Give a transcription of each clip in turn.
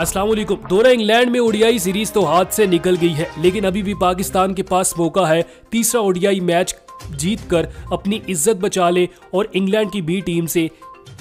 अस्सलाम वालेकुम दौरा इंग्लैंड में ओडियाई सीरीज़ तो हाथ से निकल गई है, लेकिन अभी भी पाकिस्तान के पास मौका है तीसरा ओडियाई मैच जीत कर अपनी इज़्ज़त बचा ले और इंग्लैंड की बी टीम से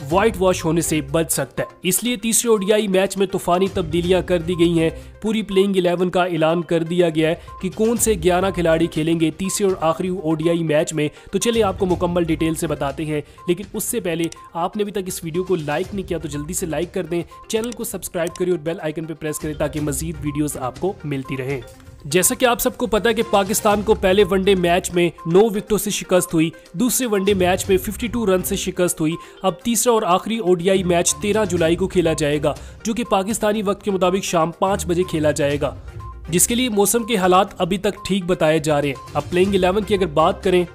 व्हाइट वॉश होने से बच सकता है। इसलिए तीसरे ओडियाई मैच में तूफानी तब्दीलियाँ कर दी गई हैं। पूरी प्लेइंग इलेवन का ऐलान कर दिया गया है कि कौन से 11 खिलाड़ी खेलेंगे तीसरे और आखिरी ओडियाई मैच में। तो चलिए आपको मुकम्मल डिटेल से बताते हैं। लेकिन उससे पहले आपने अभी तक इस वीडियो को लाइक नहीं किया तो जल्दी से लाइक कर दें। चैनल को सब्सक्राइब करें और बेल आइकन पर प्रेस करें ताकि मजीद वीडियोज़ आपको मिलती रहें। जैसा कि आप सबको पता है कि पाकिस्तान को पहले वनडे मैच में नौ विकेटों से शिकस्त हुई, दूसरे वनडे मैच में 52 रन से शिकस्त हुई। अब तीसरा और आखिरी ओडीआई मैच 13 जुलाई को खेला जाएगा, जो कि पाकिस्तानी वक्त के मुताबिक शाम पाँच बजे खेला जाएगा। जिसके लिए मौसम के हालात अभी तक ठीक बताए जा रहे हैं। अब प्लेइंग इलेवन की अगर बात करें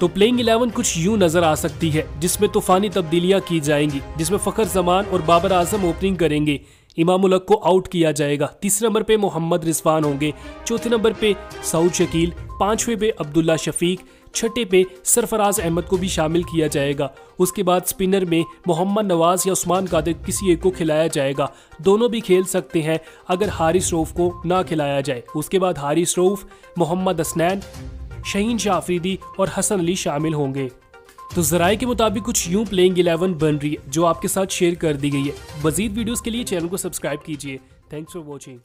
तो प्लेइंग इलेवन कुछ यूँ नज़र आ सकती है, जिसमें तूफानी तब्दीलियाँ की जाएँगी, जिसमें फखर जमान और बाबर आज़म ओपनिंग करेंगे। इमाम को आउट किया जाएगा। तीसरे नंबर पे मोहम्मद रिजवान होंगे। चौथे नंबर पे सऊद शकील। पाँचवें पे अब्दुल्ला शफीक। छठे पे सरफराज अहमद को भी शामिल किया जाएगा। उसके बाद स्पिनर में मोहम्मद नवाज़ या उस्मान कादिर किसी एक को खिलाया जाएगा। दोनों भी खेल सकते हैं, अगर हारिस रऊफ को ना खिलाया जाए। उसके बाद हारिस रऊफ, मोहम्मद असनैन शहीन शाफरीदी और हसन अली शामिल होंगे। तो जराए के मुताबिक कुछ यूँ प्लेइंग इलेवन बन रही है, जो आपके साथ शेयर कर दी गई है। मजीद वीडियोस के लिए चैनल को सब्सक्राइब कीजिए। Thanks for watching